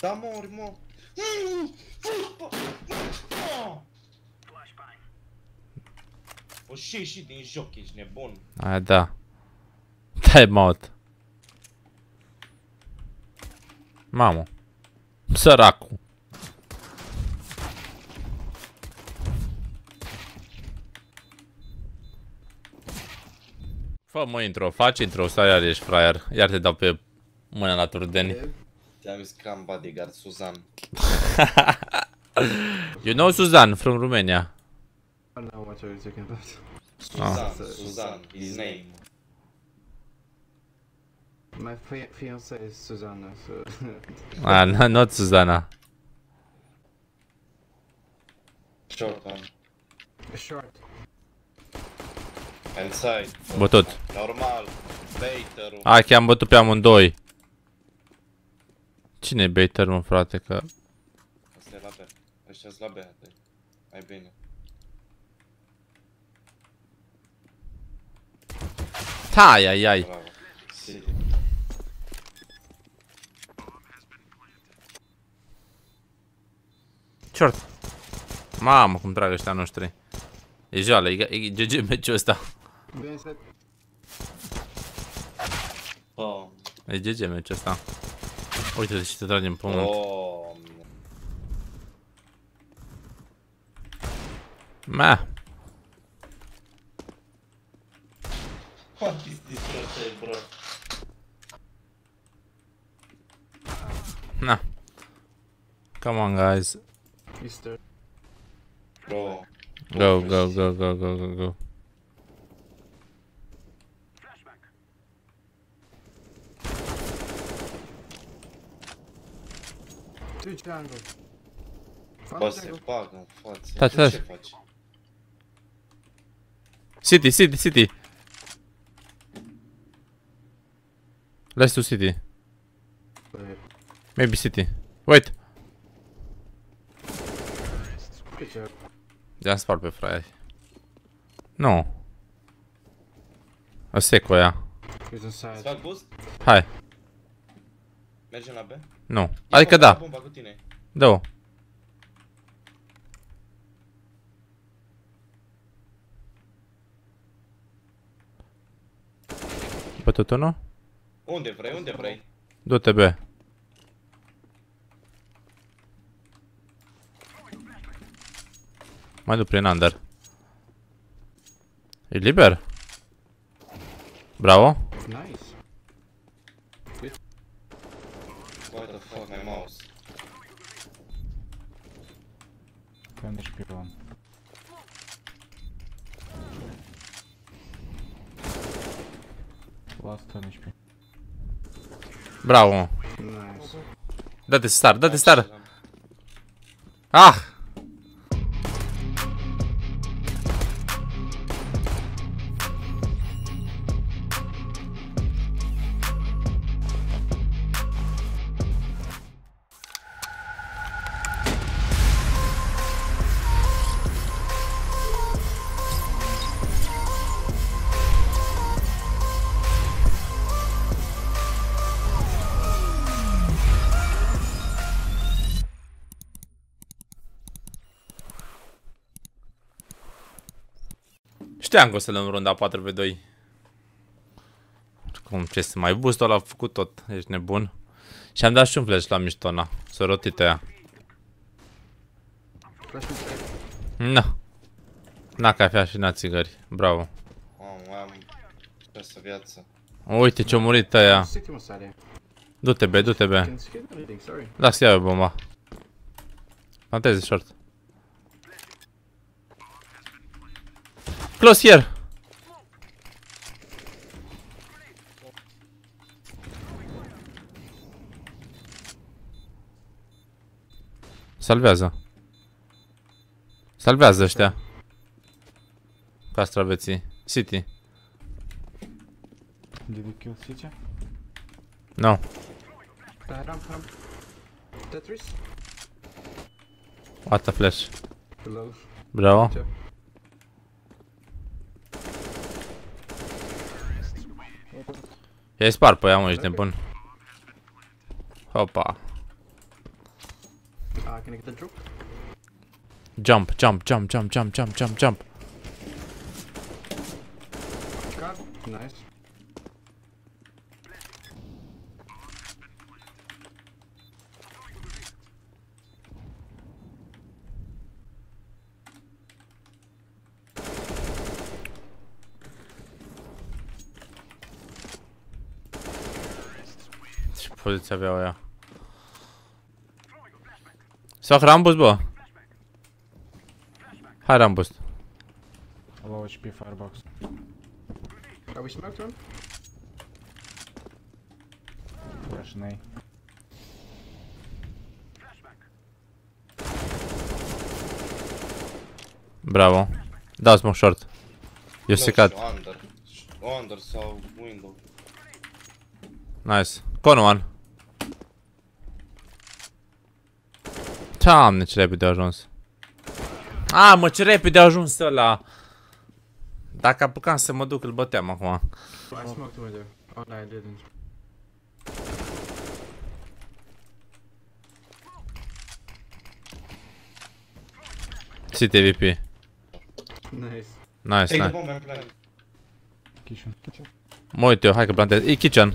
Da, mori, mă. O și ieși din joc, ești nebun. Aia da. Time out. Mamă. Săracu. Fă mă intro, faci intro, stai iar ești fraier. Iar te dau pe mâna la turdeni. Te-am zis că am bodyguard, Suzan. You know Suzan from Romania. I don't know what you're talking about. Suzan, Suzan, his name. My fi- fiance is Susanna, so Ah, no, not Suzana. Short one. short. Inside. Bătut. Normal. Baiterul. Hai că am bătut pe amândoi. Cine e baiter, mă, frate, că... Asta e la B. Ăștia sunt la B. deci Mai bine. Hai, ai, ai. Bravo. City. Short. Mamă, cum trag ăștia noștri. E joală, e, e GG meciul ăsta. Go inside. Oh. E GG meciul ăsta. Uite-te și te tragi în pământ. Oh. Ma. What is this birthday, bro? Na. Come on, guys. Easter. Bro. Go, go, go, go, go, go, go. Two jungle. One Bă, se jungle. bagă în față. Da, Tu da. Ce faci? City, City, City. Let's do City. Wait, Maybe City. Wait. Good job. De-am spart pe fraieri. Nu. O sec cu ea. He's Îți inside. fac boost? Hai. Mergem la B? Nu. Ia Adică bomba, da. ia Bomba cu tine. Dă-o. Bătut unul? Unde vrei, unde vrei? Du-te, be. Mai du prin under. E liber? Bravo. Nice. What the fuck, my mouse? Când ești pe om. Last turn HP. Bravo, mă. Nice. Dă-te star, dă-te star. Ah! Știam că o să luăm runda 4 pe 2 Cum, ce să mai boost ăla a făcut tot, ești nebun. Și am dat și un flash la miștona, să rotită ea. Flash inside. Na. N-a cafea și n-a țigări, bravo. Am, am... Această viață. Uite ce-a murit ăia. City inside. Du-te be, du-te be. Can skip anything, sorry. Lasă ia bomba. Plantezi short. Close here! Salvează. Salvează ăștia. Castraveții. City. Did you kill City? No. Uh, ramp, ramp. Tetris. What the flash. Below. Bravo. I-ai spart pe ea, mă, ești nebun. Hopa. can I get the drop? Jump, jump, jump, jump, jump, jump, jump, jump. God, nice. Ce poziție aveau ea? Să fac rambus, bă? Hai rambus. Low HP firebox. Are we smoked one? Flash in A. Bravo. Da, smoke short. Eu Nu secat. știu, Under. Under sau window. Nice. Con one. Doamne, ce repede a ajuns. A, mă, ce repede a ajuns ăla. Dacă apucam să mă duc, îl băteam acum. I smoked the window. Oh no, I didn't. City VP. Nice. Nice, Take the nice. bomb and plant. Kitchen. Kitchen. Mă uit eu, hai că plantez. E kitchen.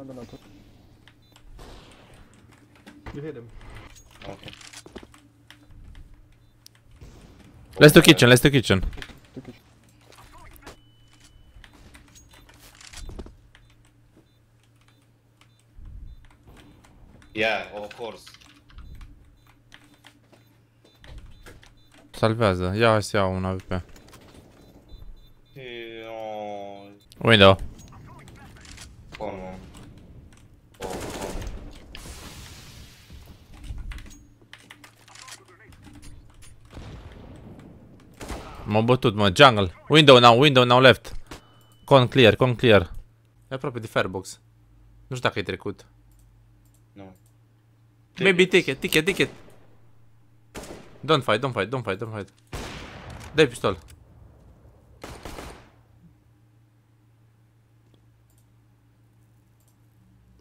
Flash 3. Kitchen. You hit him. Okay. Let's do kitchen, let's do kitchen. Yeah, of course. Salvează. Ia hai să iau un AWP. E, oh, Window. con one. Oh, con. M-a bătut, mă. Jungle. Window now, window now left. Con clear, con clear. E aproape de firebox. Nu știu dacă ai trecut. No. Maybe ticket, ticket, ticket. Don't fight, don't fight, don't fight, don't fight. Dai pistol.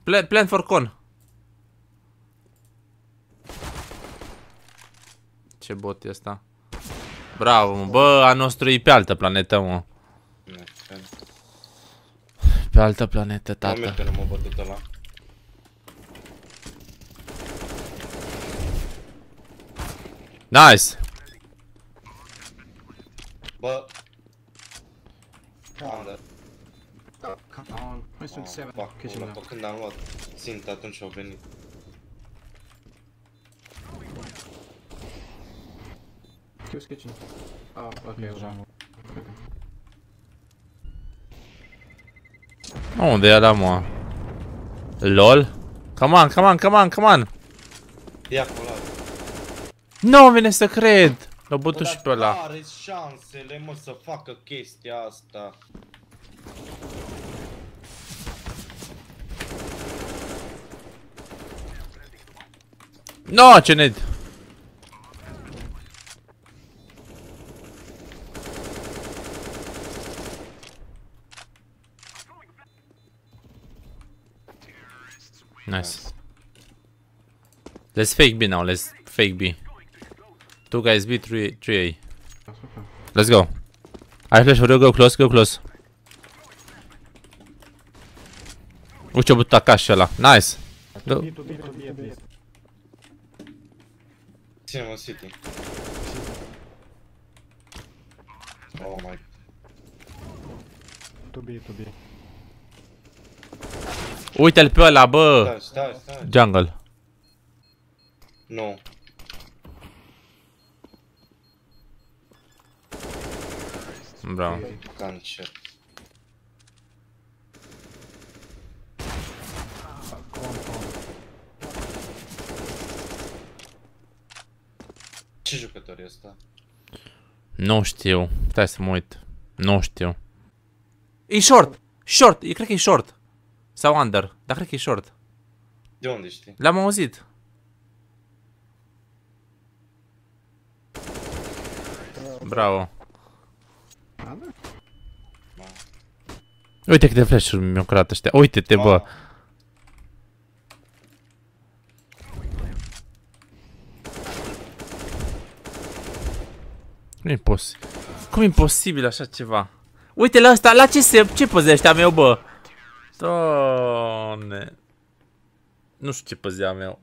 Plan, plan for con. Ce bot e ăsta? Bravo, mă. Bă, a nostru e pe altă planetă, mă. Pe altă planetă, Tata. Momente nu m-a bătut ăla. Nice! Bă. Under. Come on. Minus 27. fuck, Kitchen ăla, now. pe când am luat țintă, atunci au venit. He was kitchen. Oh, okay. He's well, jungle. Unde e ăla, mă? LOL? Come on, come on, come on, come on! E acolo. Nu vine să cred! L-a Bă, bătut și dar pe ăla. are șansele, mă, să facă chestia asta. No, ce ned! Nice. Let's fake B now, let's fake B. Two guys B, three, three A. okay. Let's go. I flash for you, go close, go close. Uite ce-a bătut acasă ăla. Nice. Go. B to B to B at. Ține-mă City. Oh my. To B to B. Uite-l pe ăla, bă. Stai, stai, stai. Jungle. Nu. Bravo. Cancer. Ce jucător e ăsta? Nu știu. Stai să mă uit. Nu știu. E short. Short. Eu cred că e short. Sau under, dar cred că e short. De unde știi? L-am auzit. Bravo. Uite câte flash-uri mi-au creat ăștia. Uite-te, bă. Nu e posibil. Cum e posibil așa ceva? Uite la ăsta, la ce se... ce păzește meu, bă? Doamne. Nu știu ce păzeam eu.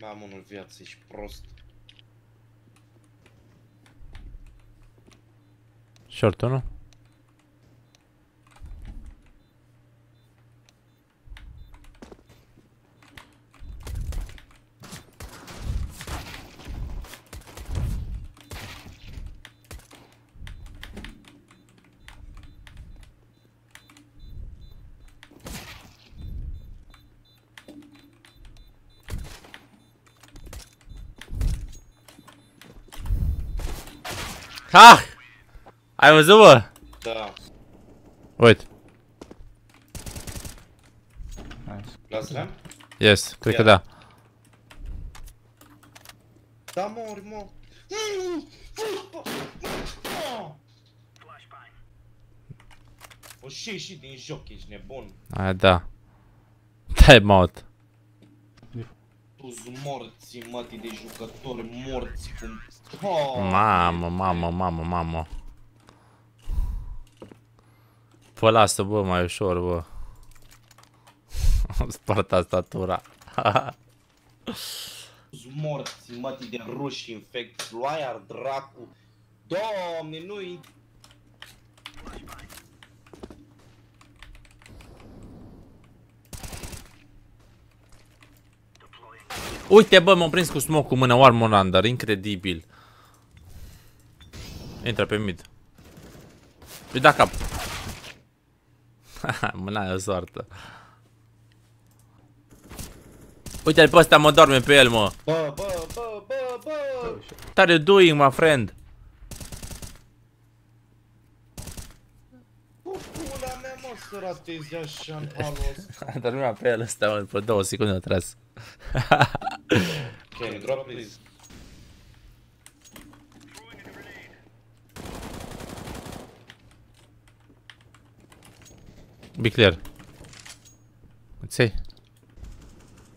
Mai am unul viață, ești prost. Short nu? Ha! Ai văzut, bă? Da. Uite. Nice. La slam? Yes, cred că Ia. da. Da, mori, mă. O și ieși din joc, ești nebun. Aia da. Time out. Tu morți, mătii de jucători morți cum... Oh, Mamă, mamă, mamă, mamă. Pă, lasă, bă, mai ușor, bă. Am spart tastatura. tu morți, mătii de ruși infect, loiar dracu. Doamne, nu-i... Uite, bă, m-am prins cu smoke cu mână Warmon Under, incredibil. Intră pe mid. Îi da cap. Mâna e o soartă. Uite-l pe ăsta, mă doarme pe el, mă. Bă, bă, bă, bă, bă! Oh shit. What are you doing, my friend? Cu pula mea, mă, să ratezi așa în halul ăsta. Dormea pe el ăsta, mă, după două secunde a tras. Can you drop, please? Be clear. Ți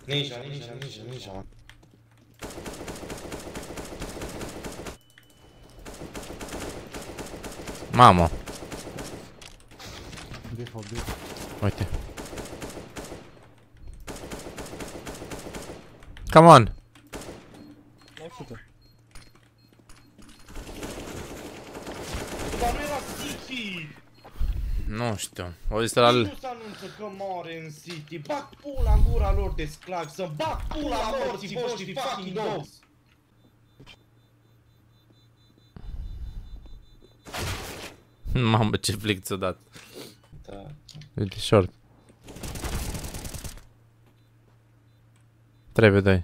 Ninja, ninja, ninja, ninja. Mamă, Default, default. uite. Come on. 100. Dar nu era City! Nu știu. O zis la... Nu se anunță că moare în City. Bag pula în gura lor de sclavi, să bag pula morții voștri fucking dogs! Mamă, ce flicț ți-o dat. Da. Uite, short. Trebuie, dai.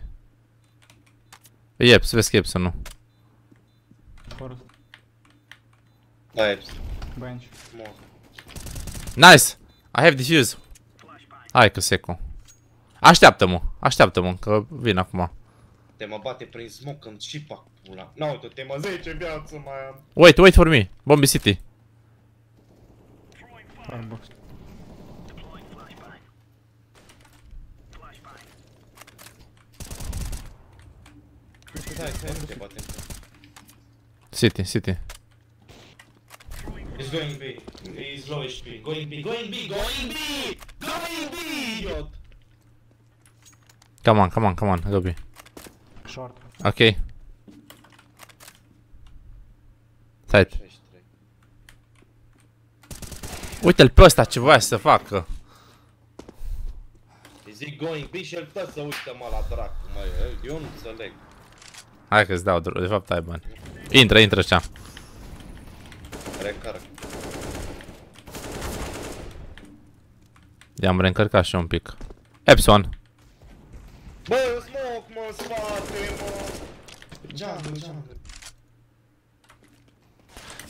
Yep, să vezi că să nu. Forest. Da, e Bench. mor. Nice! I have defuse. Hai că secu. Așteaptă-mă, așteaptă-mă, că vin acum. Te mă bate prin smoke în și fac pula. Na, uite, te mă 10 viață mai am. Wait, wait for me. Bombi City. Firebox. Stai, stai, nu te bate încă. City, City. He's going B. He's low HP. Going B, going B, going B! Going B, idiot! Come on, come on, come on, go B. Short. Ok. Stai. 63. Uite-l pe ăsta ce voia să facă. Îi zic going B și el tot să uită mă la dracu, mă. Eu nu înțeleg. Hai că-ți dau, de fapt ai bani. Intră, intră așa. Recarc. I-am reîncărcat și eu un pic. Epson. Bă, smoke, mă, în spate, mă! Jungle, jungle.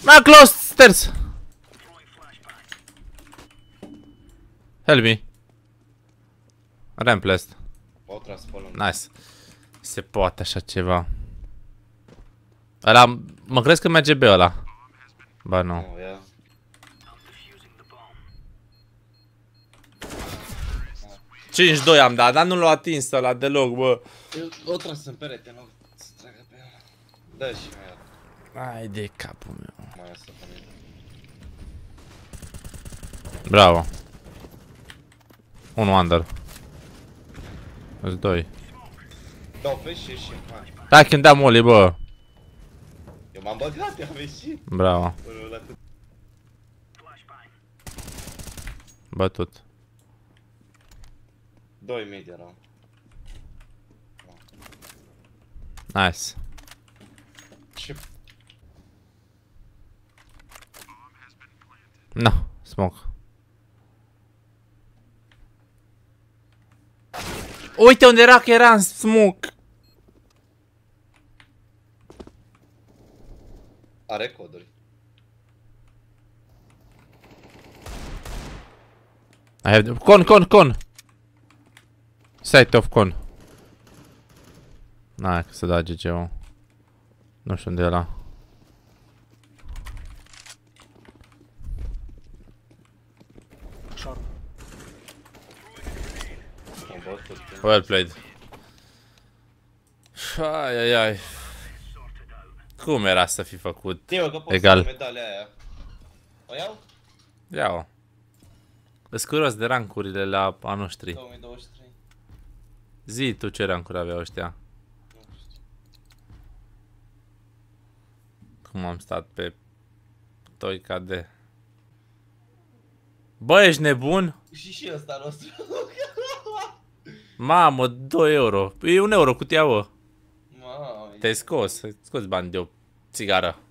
Ma close stairs. Help me. Ramp last. O tras pe lângă. Nice. Se poate așa ceva. Ăla, mă crezi că merge B ăla? Ba nu. Nu, ia. 5-2 am dat, dar nu l-a atins ăla deloc, bă. Eu- O tras în perete, nu să tragă pe ăla. Dă și mai Ai de capul meu. mai iasă pe mine. Bravo. Un under. Îți doi. Dau pe și și hai. Hai când da moli, bă. Eu m-am băgat, i-am ieșit. Bravo. Până la cât. Bătut. Doi mid erau. Nice. Ce No, smoke. Uite unde era că era în smoke. Are coduri. I have con, con, con. Site of con. Na, că să da GG-ul. Nu știu unde e ăla. Short. Am bătut. Well played. Ai, ai, ai. Cum era să fi făcut? Tio, că pot Egal. să medalia aia. O iau? Ia-o. Îs curios de rancurile la a noștri. 2023. Zi tu ce rancuri aveau ăștia. Nu știu. Cum am stat pe 2 KD. Bă, ești nebun? Și și ăsta nostru. Mamă, 2 euro. E un euro cutia, bă. Mamă. Te-ai scos, ai scos bani de o cigarro.